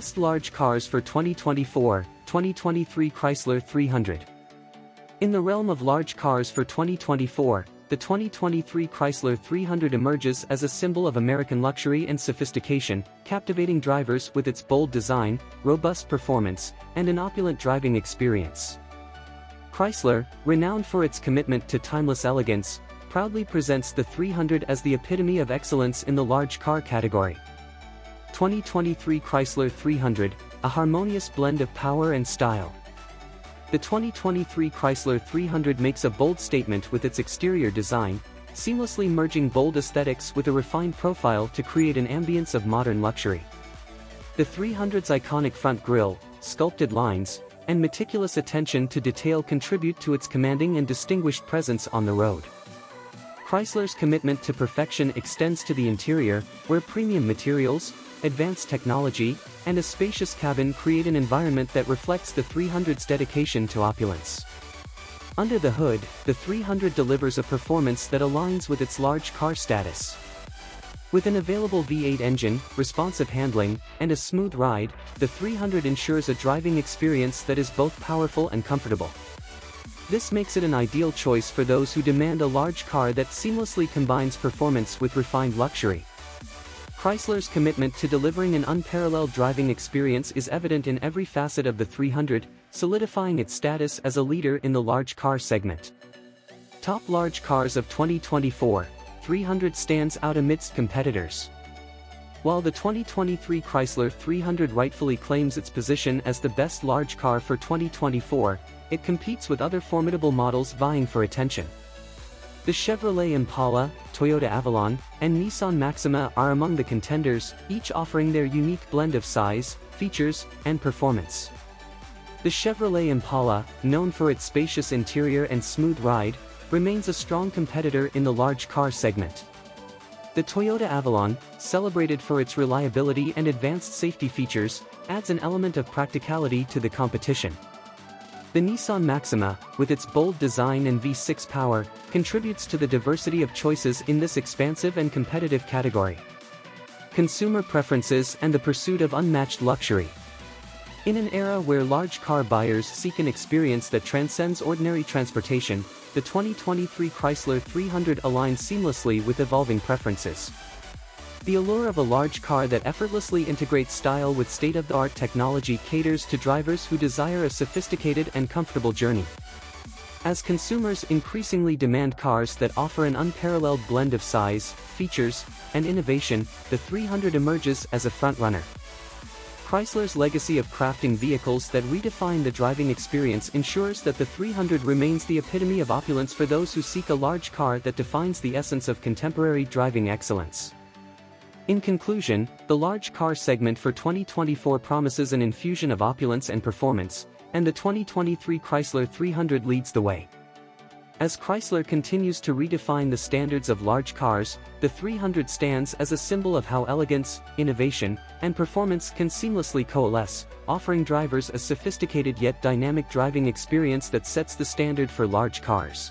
Best Large Cars for 2024, 2023 Chrysler 300. In the realm of large cars for 2024, the 2023 Chrysler 300 emerges as a symbol of American luxury and sophistication, captivating drivers with its bold design, robust performance, and an opulent driving experience. Chrysler, renowned for its commitment to timeless elegance, proudly presents the 300 as the epitome of excellence in the large car category. 2023 Chrysler 300, a harmonious blend of power and style. The 2023 Chrysler 300 makes a bold statement with its exterior design, seamlessly merging bold aesthetics with a refined profile to create an ambience of modern luxury. The 300's iconic front grille, sculpted lines, and meticulous attention to detail contribute to its commanding and distinguished presence on the road. Chrysler's commitment to perfection extends to the interior, where premium materials, advanced technology, and a spacious cabin create an environment that reflects the 300's dedication to opulence. Under the hood, the 300 delivers a performance that aligns with its large car status. With an available V8 engine, responsive handling, and a smooth ride, the 300 ensures a driving experience that is both powerful and comfortable. This makes it an ideal choice for those who demand a large car that seamlessly combines performance with refined luxury. Chrysler's commitment to delivering an unparalleled driving experience is evident in every facet of the 300, solidifying its status as a leader in the large car segment. Top large cars of 2024, 300 stands out amidst competitors. While the 2023 Chrysler 300 rightfully claims its position as the best large car for 2024, it competes with other formidable models vying for attention. The Chevrolet Impala, Toyota Avalon, and Nissan Maxima are among the contenders, each offering their unique blend of size, features, and performance. The Chevrolet Impala, known for its spacious interior and smooth ride, remains a strong competitor in the large car segment. The Toyota Avalon, celebrated for its reliability and advanced safety features, adds an element of practicality to the competition. The Nissan Maxima, with its bold design and V6 power, contributes to the diversity of choices in this expansive and competitive category. Consumer preferences and the pursuit of unmatched luxury. In an era where large car buyers seek an experience that transcends ordinary transportation, the 2023 Chrysler 300 aligns seamlessly with evolving preferences. The allure of a large car that effortlessly integrates style with state-of-the-art technology caters to drivers who desire a sophisticated and comfortable journey. As consumers increasingly demand cars that offer an unparalleled blend of size, features, and innovation, the 300 emerges as a frontrunner. Chrysler's legacy of crafting vehicles that redefine the driving experience ensures that the 300 remains the epitome of opulence for those who seek a large car that defines the essence of contemporary driving excellence. In conclusion, the large car segment for 2024 promises an infusion of opulence and performance, and the 2023 Chrysler 300 leads the way. As Chrysler continues to redefine the standards of large cars, the 300 stands as a symbol of how elegance, innovation, and performance can seamlessly coalesce, offering drivers a sophisticated yet dynamic driving experience that sets the standard for large cars.